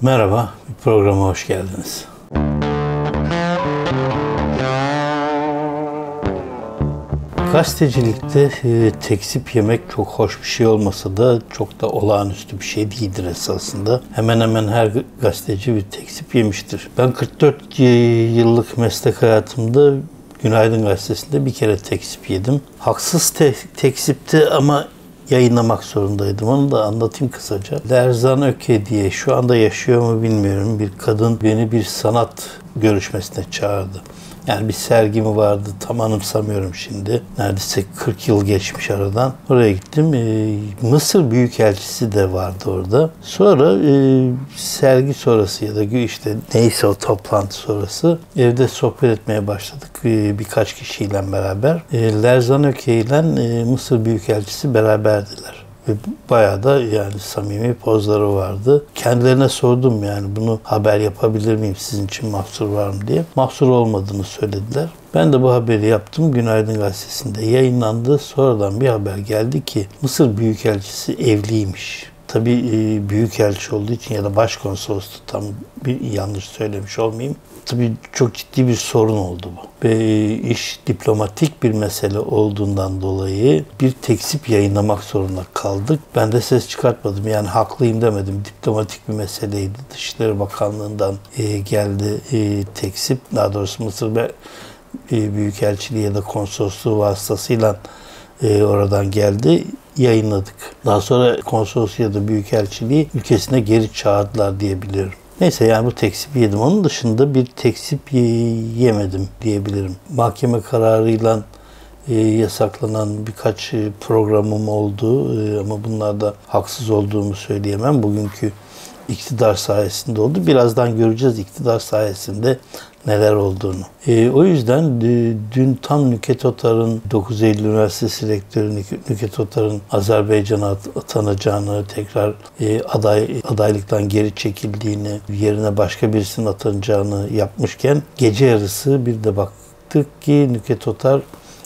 Merhaba, programa hoş geldiniz. Gazetecilikte e, teksip yemek çok hoş bir şey olmasa da çok da olağanüstü bir şey değildir esasında. Hemen hemen her gazeteci bir teksip yemiştir. Ben 44 yıllık meslek hayatımda Günaydın Gazetesi'nde bir kere teksip yedim. Haksız te- teksipti ama yayınlamak zorundaydım. Onu da anlatayım kısaca. Lerzan Öke diye şu anda yaşıyor mu bilmiyorum. Bir kadın beni bir sanat görüşmesine çağırdı. Yani bir sergi mi vardı tam anımsamıyorum şimdi. Neredeyse 40 yıl geçmiş aradan. Oraya gittim. Ee, Mısır Büyükelçisi de vardı orada. Sonra e, sergi sonrası ya da işte neyse o toplantı sonrası evde sohbet etmeye başladık e, birkaç kişiyle beraber. E, Lerzan Öke ile e, Mısır Büyükelçisi beraberdiler. Ve bayağı da yani samimi pozları vardı. Kendilerine sordum yani bunu haber yapabilir miyim sizin için mahsur var mı diye. Mahsur olmadığını söylediler. Ben de bu haberi yaptım. Günaydın Gazetesi'nde yayınlandı. Sonradan bir haber geldi ki Mısır Büyükelçisi evliymiş. Tabii e, büyükelçi olduğu için ya da başkonsolosluğu tam bir yanlış söylemiş olmayayım. Tabii çok ciddi bir sorun oldu bu. Ve iş diplomatik bir mesele olduğundan dolayı bir teksip yayınlamak zorunda kaldık. Ben de ses çıkartmadım. Yani haklıyım demedim. Diplomatik bir meseleydi. Dışişleri Bakanlığı'ndan e, geldi e, teksip. Daha doğrusu Mısır ve e, Büyükelçiliği ya da konsolosluğu vasıtasıyla e, oradan geldi yayınladık. Daha sonra konsolos ya da büyükelçiliği ülkesine geri çağırdılar diyebiliyorum. Neyse yani bu teksip yedim. Onun dışında bir teksip yemedim diyebilirim. Mahkeme kararıyla e, yasaklanan birkaç e, programım oldu e, ama bunlarda haksız olduğumu söyleyemem. Bugünkü iktidar sayesinde oldu. Birazdan göreceğiz iktidar sayesinde neler olduğunu. E, o yüzden e, dün tam Nüket Otar'ın 9 Eylül Üniversitesi Rektörü Nüket Otar'ın Azerbaycan'a atanacağını, tekrar e, aday adaylıktan geri çekildiğini, yerine başka birisinin atanacağını yapmışken gece yarısı bir de baktık ki Nüket Otar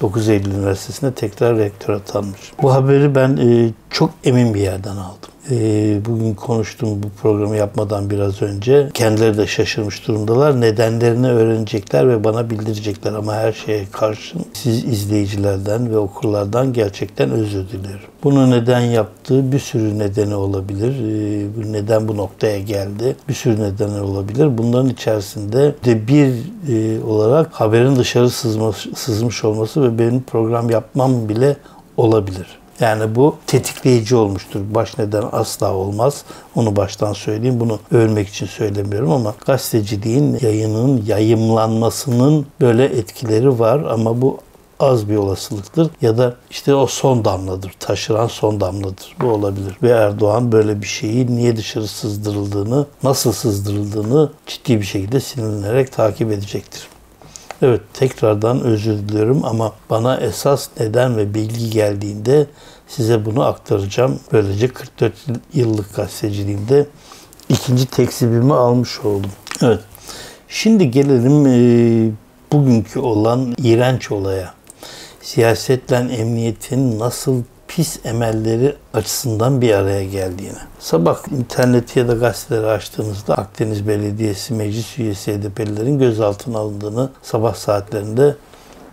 9 Eylül Üniversitesi'nde tekrar rektör atanmış. Bu haberi ben e, çok emin bir yerden aldım e, bugün konuştuğum bu programı yapmadan biraz önce kendileri de şaşırmış durumdalar. Nedenlerini öğrenecekler ve bana bildirecekler ama her şeye karşın siz izleyicilerden ve okurlardan gerçekten özür diliyorum. Bunu neden yaptığı bir sürü nedeni olabilir. E, neden bu noktaya geldi? Bir sürü nedeni olabilir. Bunların içerisinde de bir e, olarak haberin dışarı sızmış, sızmış olması ve benim program yapmam bile olabilir. Yani bu tetikleyici olmuştur. Baş neden asla olmaz. Onu baştan söyleyeyim. Bunu övmek için söylemiyorum ama gazeteciliğin yayının yayımlanmasının böyle etkileri var ama bu az bir olasılıktır ya da işte o son damladır, taşıran son damladır. Bu olabilir. Ve Erdoğan böyle bir şeyi niye dışarı sızdırıldığını, nasıl sızdırıldığını ciddi bir şekilde sinirlenerek takip edecektir. Evet tekrardan özür diliyorum ama bana esas neden ve bilgi geldiğinde size bunu aktaracağım. Böylece 44 yıllık gazeteciliğimde ikinci teksibimi almış oldum. Evet. Şimdi gelelim e, bugünkü olan iğrenç olaya. Siyasetle emniyetin nasıl pis emelleri açısından bir araya geldiğini. Sabah interneti ya da gazeteleri açtığınızda Akdeniz Belediyesi Meclis Üyesi HDP'lilerin gözaltına alındığını sabah saatlerinde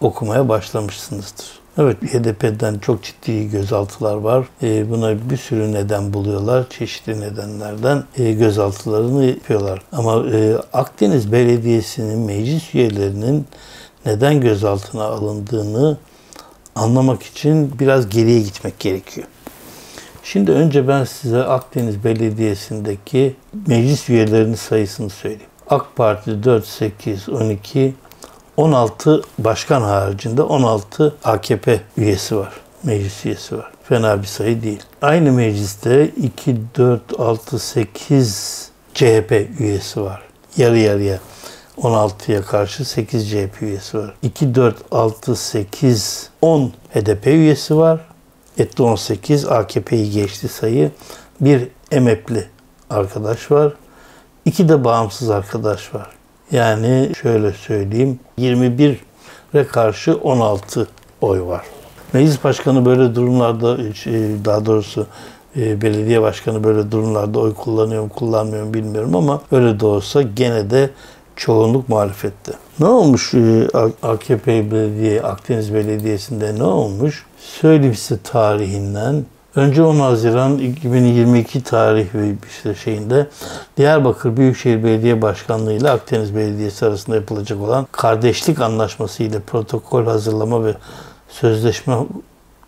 okumaya başlamışsınızdır. Evet HDP'den çok ciddi gözaltılar var. E, buna bir sürü neden buluyorlar. Çeşitli nedenlerden e, gözaltılarını yapıyorlar. Ama e, Akdeniz Belediyesi'nin meclis üyelerinin neden gözaltına alındığını anlamak için biraz geriye gitmek gerekiyor. Şimdi önce ben size Akdeniz Belediyesi'ndeki meclis üyelerinin sayısını söyleyeyim. AK Parti 4, 8, 12, 16 başkan haricinde 16 AKP üyesi var. Meclis üyesi var. Fena bir sayı değil. Aynı mecliste 2, 4, 6, 8 CHP üyesi var. Yarı yarıya 16'ya karşı 8 CHP üyesi var. 2, 4, 6, 8, 10 HDP üyesi var. Etti 18 AKP'yi geçti sayı. Bir emekli arkadaş var. İki de bağımsız arkadaş var. Yani şöyle söyleyeyim 21'e karşı 16 oy var. Meclis başkanı böyle durumlarda daha doğrusu e, belediye başkanı böyle durumlarda oy kullanıyor mu kullanmıyor mu bilmiyorum ama öyle de olsa gene de çoğunluk muhalefette. Ne olmuş e, AKP Belediye, Akdeniz Belediyesi'nde ne olmuş? Söyleyeyim size tarihinden. Önce 10 Haziran 2022 tarih işte şeyinde Diyarbakır Büyükşehir Belediye Başkanlığı ile Akdeniz Belediyesi arasında yapılacak olan kardeşlik anlaşması ile protokol hazırlama ve sözleşme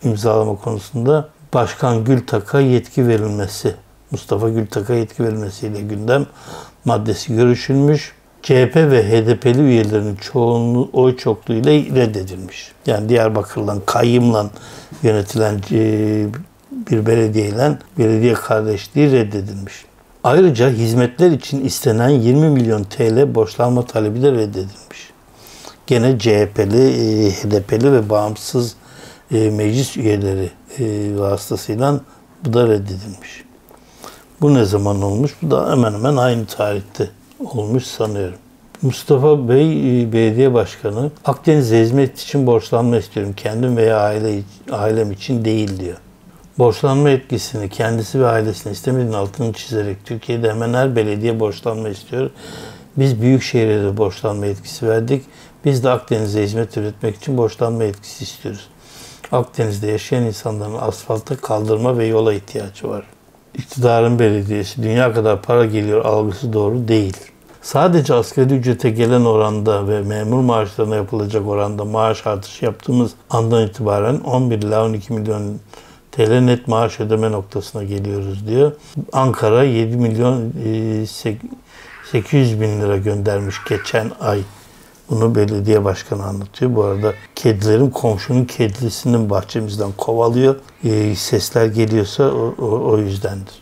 imzalama konusunda Başkan Gültak'a yetki verilmesi, Mustafa Gültak'a yetki verilmesiyle gündem maddesi görüşülmüş. CHP ve HDP'li üyelerinin çoğunluğu oy çokluğuyla reddedilmiş. Yani Diyarbakır'dan kayyımla yönetilen e, bir belediyeyle belediye kardeşliği reddedilmiş. Ayrıca hizmetler için istenen 20 milyon TL borçlanma talebi de reddedilmiş. Gene CHP'li, e, HDP'li ve bağımsız e, meclis üyeleri vasıtasıyla bu da reddedilmiş. Bu ne zaman olmuş? Bu da hemen hemen aynı tarihte olmuş sanıyorum. Mustafa Bey e, belediye başkanı Akdeniz'e hizmet için borçlanma istiyorum. Kendim veya aile ailem için değil diyor. Borçlanma etkisini kendisi ve ailesine istemediğin altını çizerek Türkiye'de hemen her belediye borçlanma istiyor. Biz büyük şehirlere borçlanma etkisi verdik. Biz de Akdeniz'e hizmet üretmek için borçlanma etkisi istiyoruz. Akdeniz'de yaşayan insanların asfalta kaldırma ve yola ihtiyacı var. İktidarın belediyesi dünya kadar para geliyor algısı doğru değil. Sadece asgari ücrete gelen oranda ve memur maaşlarına yapılacak oranda maaş artışı yaptığımız andan itibaren 11 ila 12 milyon TL net maaş ödeme noktasına geliyoruz diyor. Ankara 7 milyon 800 e, bin lira göndermiş geçen ay. Bunu belediye başkanı anlatıyor. Bu arada kedilerim komşunun kedisinin bahçemizden kovalıyor. E, sesler geliyorsa o, o, o yüzdendir.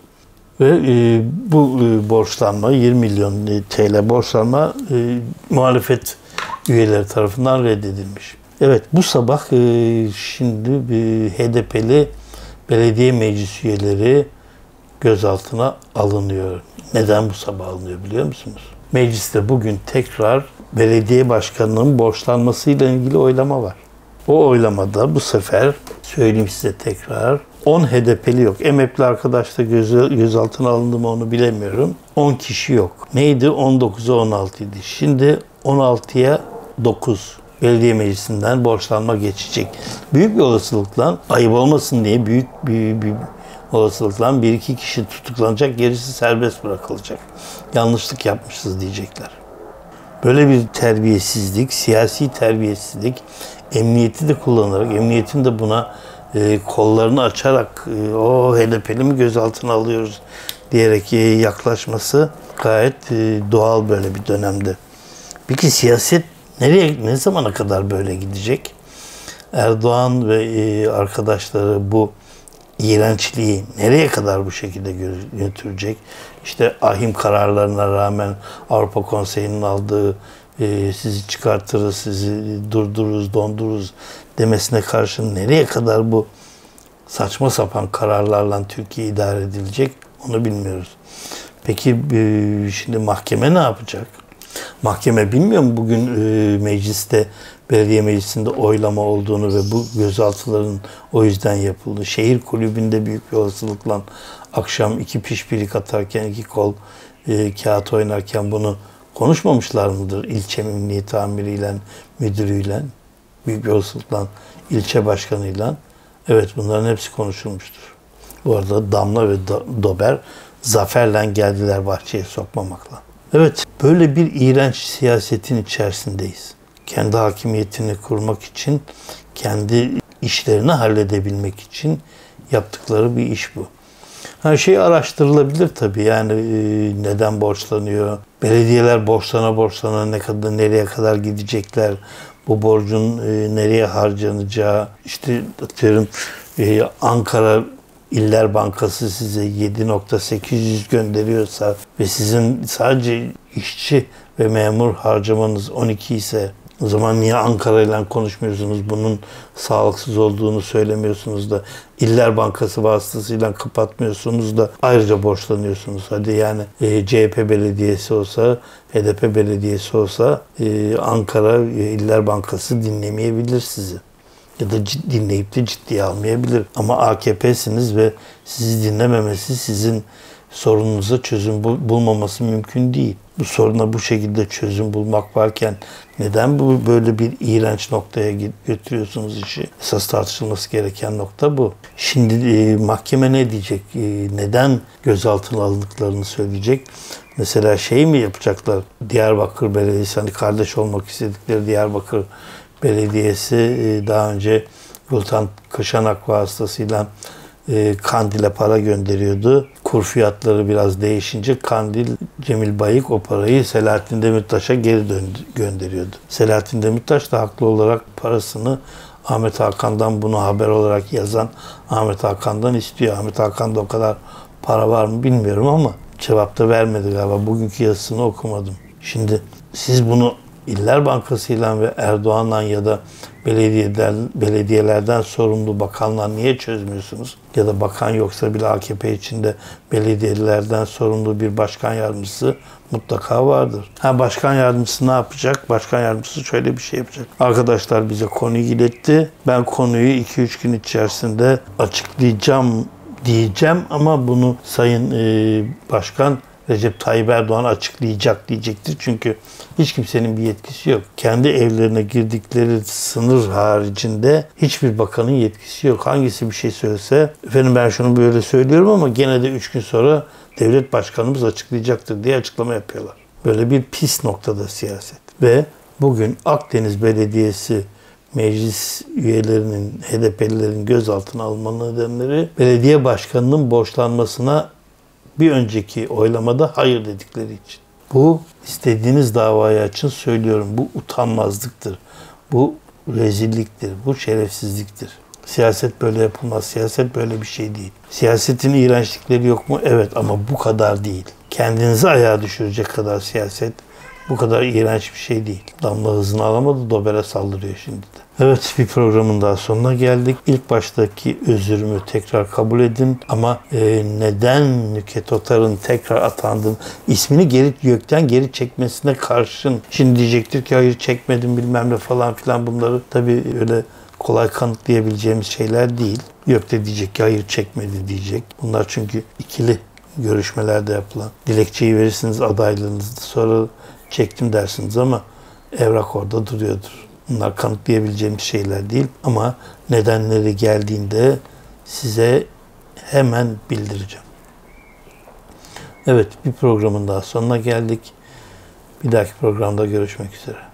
Ve e, bu e, borçlanma 20 milyon e, TL borçlanma e, muhalefet üyeleri tarafından reddedilmiş. Evet bu sabah e, şimdi bir HDP'li belediye meclis üyeleri gözaltına alınıyor. Neden bu sabah alınıyor biliyor musunuz? Mecliste bugün tekrar belediye başkanının borçlanmasıyla ilgili oylama var. O oylamada bu sefer söyleyeyim size tekrar 10 HDP'li yok. Emekli arkadaş da göz, gözaltına alındı mı onu bilemiyorum. 10 kişi yok. Neydi? 19'a 16 idi. Şimdi 16'ya 9 belediye meclisinden borçlanma geçecek. Büyük bir olasılıkla ayıp olmasın diye büyük bir, bir olasılıkla bir iki kişi tutuklanacak, gerisi serbest bırakılacak. Yanlışlık yapmışız diyecekler. Böyle bir terbiyesizlik, siyasi terbiyesizlik, emniyeti de kullanarak, emniyetin de buna e, kollarını açarak e, o HDP'li mi gözaltına alıyoruz diyerek e, yaklaşması gayet e, doğal böyle bir dönemde. Peki siyaset nereye ne zamana kadar böyle gidecek? Erdoğan ve e, arkadaşları bu iğrençliği nereye kadar bu şekilde götürecek? İşte ahim kararlarına rağmen Avrupa Konseyi'nin aldığı e, sizi çıkartırız, sizi durdururuz, dondururuz demesine karşın nereye kadar bu saçma sapan kararlarla Türkiye idare edilecek onu bilmiyoruz. Peki e, şimdi mahkeme ne yapacak? Mahkeme bilmiyor mu bugün e, mecliste, belediye meclisinde oylama olduğunu ve bu gözaltıların o yüzden yapıldı. Şehir kulübünde büyük bir olasılıkla akşam iki piş birik atarken, iki kol e, kağıt oynarken bunu konuşmamışlar mıdır ilçe emniyet amiriyle, müdürüyle, büyük olasılıkla ilçe başkanıyla? Evet bunların hepsi konuşulmuştur. Bu arada Damla ve Dober zaferle geldiler bahçeye sokmamakla. Evet böyle bir iğrenç siyasetin içerisindeyiz. Kendi hakimiyetini kurmak için, kendi işlerini halledebilmek için yaptıkları bir iş bu. Her şey araştırılabilir tabii. Yani neden borçlanıyor? Belediyeler borçlana borçlana ne kadar nereye kadar gidecekler? Bu borcun e, nereye harcanacağı? İşte atıyorum e, Ankara İller Bankası size 7.800 gönderiyorsa ve sizin sadece işçi ve memur harcamanız 12 ise o zaman niye Ankara ile konuşmuyorsunuz? Bunun sağlıksız olduğunu söylemiyorsunuz da İller Bankası vasıtasıyla kapatmıyorsunuz da ayrıca borçlanıyorsunuz. Hadi yani e, CHP belediyesi olsa, HDP belediyesi olsa e, Ankara e, İller Bankası dinlemeyebilir sizi. Ya da cid- dinleyip de ciddiye almayabilir. Ama AKP'siniz ve sizi dinlememesi sizin sorununuza çözüm bul- bulmaması mümkün değil. Bu soruna bu şekilde çözüm bulmak varken neden bu böyle bir iğrenç noktaya götürüyorsunuz işi? Esas tartışılması gereken nokta bu. Şimdi e, mahkeme ne diyecek? E, neden gözaltına alındıklarını söyleyecek. Mesela şey mi yapacaklar? Diyarbakır Belediyesi hani kardeş olmak istedikleri Diyarbakır Belediyesi e, daha önce Gültan Kaşanak vasıtasıyla e, Kandil'e para gönderiyordu. Kur fiyatları biraz değişince Kandil Cemil Bayık o parayı Selahattin Demirtaş'a geri gönderiyordu. Selahattin Demirtaş da haklı olarak parasını Ahmet Hakan'dan bunu haber olarak yazan Ahmet Hakan'dan istiyor. Ahmet Hakan'da o kadar para var mı bilmiyorum ama cevap da vermedi galiba. Bugünkü yazısını okumadım. Şimdi siz bunu İller Bankası'yla ve Erdoğan'la ya da belediyeden, belediyelerden sorumlu bakanlar niye çözmüyorsunuz? Ya da bakan yoksa bile AKP içinde belediyelerden sorumlu bir başkan yardımcısı mutlaka vardır. Ha başkan yardımcısı ne yapacak? Başkan yardımcısı şöyle bir şey yapacak. Arkadaşlar bize konuyu iletti. Ben konuyu 2-3 gün içerisinde açıklayacağım diyeceğim ama bunu Sayın e, Başkan Recep Tayyip Erdoğan açıklayacak diyecektir. Çünkü hiç kimsenin bir yetkisi yok. Kendi evlerine girdikleri sınır haricinde hiçbir bakanın yetkisi yok. Hangisi bir şey söylese, efendim ben şunu böyle söylüyorum ama gene de 3 gün sonra devlet başkanımız açıklayacaktır diye açıklama yapıyorlar. Böyle bir pis noktada siyaset. Ve bugün Akdeniz Belediyesi meclis üyelerinin, HDP'lilerin gözaltına alma nedenleri belediye başkanının borçlanmasına bir önceki oylamada hayır dedikleri için. Bu istediğiniz davayı açın söylüyorum. Bu utanmazlıktır. Bu rezilliktir. Bu şerefsizliktir. Siyaset böyle yapılmaz. Siyaset böyle bir şey değil. Siyasetin iğrençlikleri yok mu? Evet ama bu kadar değil. Kendinizi ayağa düşürecek kadar siyaset bu kadar iğrenç bir şey değil. Damla hızını alamadı, Dober'e saldırıyor şimdi de. Evet bir programın daha sonuna geldik. İlk baştaki özürümü tekrar kabul edin ama e, neden Nüket Otar'ın tekrar atandığını, ismini geri gökten geri çekmesine karşın şimdi diyecektir ki hayır çekmedim bilmem ne falan filan bunları tabii öyle kolay kanıtlayabileceğimiz şeyler değil. De diyecek ki hayır çekmedi diyecek. Bunlar çünkü ikili görüşmelerde yapılan. Dilekçeyi verirsiniz adaylığınızda sonra çektim dersiniz ama evrak orada duruyordur. Bunlar kanıtlayabileceğimiz şeyler değil ama nedenleri geldiğinde size hemen bildireceğim. Evet bir programın daha sonuna geldik. Bir dahaki programda görüşmek üzere.